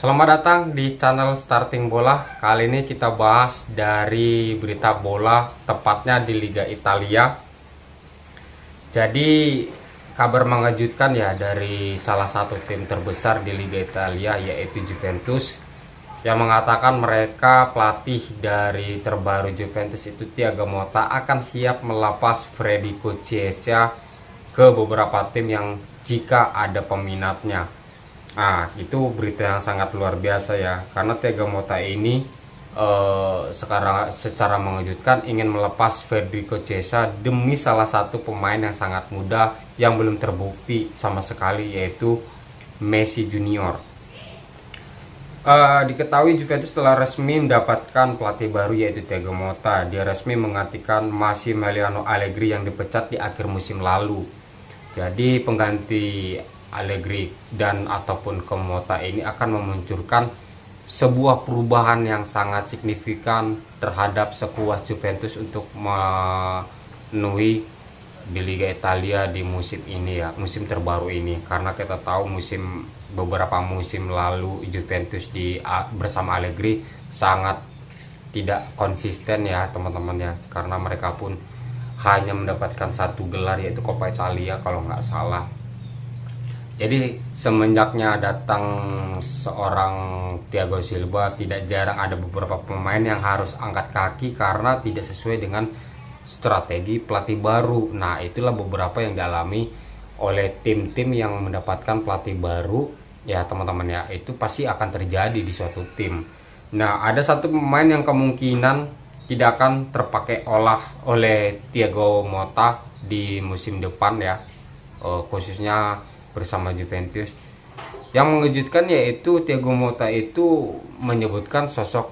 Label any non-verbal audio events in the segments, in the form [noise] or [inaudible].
Selamat datang di channel Starting Bola. Kali ini kita bahas dari berita bola, tepatnya di Liga Italia. Jadi kabar mengejutkan ya dari salah satu tim terbesar di Liga Italia yaitu Juventus yang mengatakan mereka pelatih dari terbaru Juventus itu Thiago Motta akan siap melepas Federico Chiesa ke beberapa tim yang jika ada peminatnya. Nah, itu berita yang sangat luar biasa ya, karena Tega Mota ini eh, sekarang secara mengejutkan ingin melepas Federico Chiesa demi salah satu pemain yang sangat muda yang belum terbukti sama sekali yaitu Messi Junior. Uh, diketahui Juventus telah resmi mendapatkan pelatih baru yaitu Thiago Motta. Dia resmi menggantikan Massimiliano Allegri yang dipecat di akhir musim lalu. Jadi pengganti Allegri dan ataupun Komota ini akan memunculkan sebuah perubahan yang sangat signifikan terhadap sekuat Juventus untuk memenuhi di Liga Italia di musim ini ya musim terbaru ini. Karena kita tahu musim beberapa musim lalu Juventus di bersama Allegri sangat tidak konsisten ya teman-teman ya. Karena mereka pun hanya mendapatkan satu gelar yaitu Coppa Italia kalau nggak salah jadi semenjaknya datang seorang Thiago Silva tidak jarang ada beberapa pemain yang harus angkat kaki karena tidak sesuai dengan strategi pelatih baru. Nah, itulah beberapa yang dialami oleh tim-tim yang mendapatkan pelatih baru. Ya, teman-teman ya, itu pasti akan terjadi di suatu tim. Nah, ada satu pemain yang kemungkinan tidak akan terpakai olah oleh Thiago Motta di musim depan ya. Uh, khususnya bersama Juventus. Yang mengejutkan yaitu Thiago Motta itu menyebutkan sosok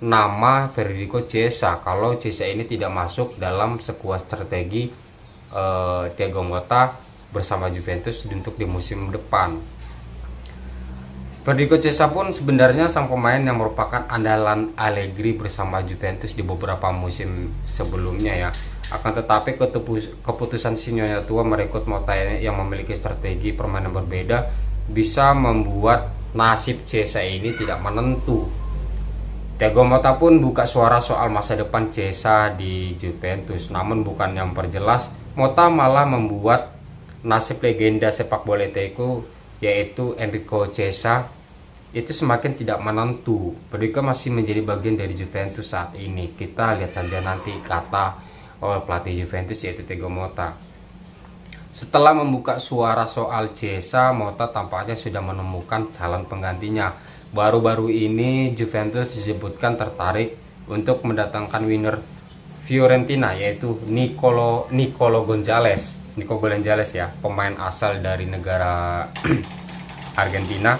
nama Federico Chiesa kalau Chiesa ini tidak masuk dalam sebuah strategi uh, Thiago Motta bersama Juventus untuk di musim depan. Federico Chiesa pun sebenarnya sang pemain yang merupakan andalan Allegri bersama Juventus di beberapa musim sebelumnya ya akan tetapi keputusan Sinyonya tua merekrut Mota yang memiliki strategi permainan berbeda bisa membuat nasib Cesa ini tidak menentu. Thiago Mota pun buka suara soal masa depan Cesa di Juventus, namun bukan yang perjelas, Mota malah membuat nasib legenda sepak bola itu yaitu Enrico Cesa itu semakin tidak menentu. Mereka masih menjadi bagian dari Juventus saat ini. Kita lihat saja nanti kata oleh pelatih Juventus yaitu Tego Mota. Setelah membuka suara soal Cesa, Mota tampaknya sudah menemukan calon penggantinya. Baru-baru ini Juventus disebutkan tertarik untuk mendatangkan winner Fiorentina yaitu Nicolo Nicolo Gonzalez. Nico Gonzalez ya, pemain asal dari negara [clears throat] Argentina.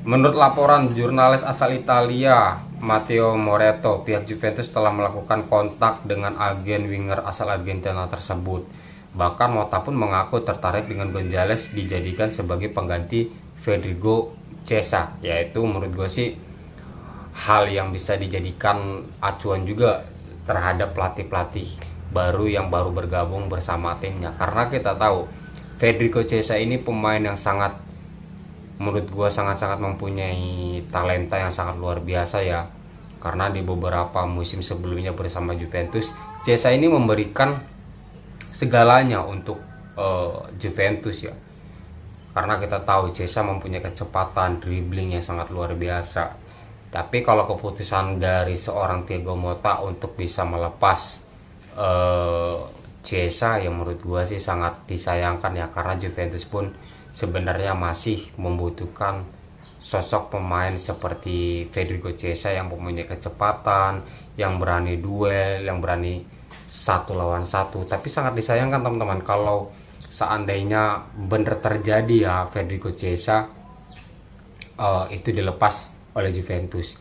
Menurut laporan jurnalis asal Italia Matteo Moreto, pihak Juventus telah melakukan kontak dengan agen winger asal Argentina tersebut. Bahkan Mota pun mengaku tertarik dengan Gonzales dijadikan sebagai pengganti Federico Chiesa, yaitu menurut gue sih hal yang bisa dijadikan acuan juga terhadap pelatih-pelatih baru yang baru bergabung bersama timnya. Karena kita tahu Federico Chiesa ini pemain yang sangat menurut gue sangat-sangat mempunyai talenta yang sangat luar biasa ya. Karena di beberapa musim sebelumnya bersama Juventus Cesa ini memberikan segalanya untuk uh, Juventus ya. Karena kita tahu Cesa mempunyai kecepatan dribbling yang sangat luar biasa. Tapi kalau keputusan dari seorang Thiago Motta untuk bisa melepas uh, Cesa yang menurut gue sih sangat disayangkan ya karena Juventus pun sebenarnya masih membutuhkan sosok pemain seperti Federico Chiesa yang mempunyai kecepatan, yang berani duel, yang berani satu lawan satu. Tapi sangat disayangkan teman-teman kalau seandainya benar terjadi ya Federico Chiesa uh, itu dilepas oleh Juventus.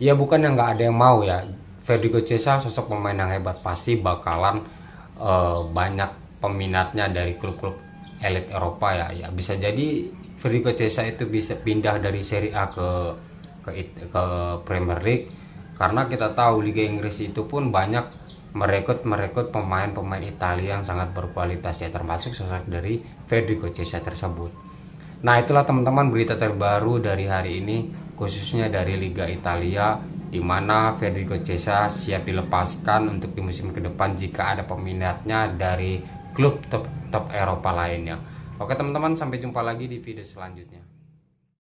Ya bukan yang nggak ada yang mau ya. Federico Chiesa sosok pemain yang hebat. Pasti bakalan uh, banyak peminatnya dari klub-klub elit Eropa ya. Ya bisa jadi Federico Chiesa itu bisa pindah dari Serie A ke ke, ke Premier League. Karena kita tahu Liga Inggris itu pun banyak merekrut merekrut pemain-pemain Italia yang sangat berkualitas ya termasuk sosok dari Federico Chiesa tersebut. Nah itulah teman-teman berita terbaru dari hari ini khususnya dari Liga Italia di mana Federico Chiesa siap dilepaskan untuk di musim ke depan jika ada peminatnya dari klub top top Eropa lainnya. Oke teman-teman sampai jumpa lagi di video selanjutnya.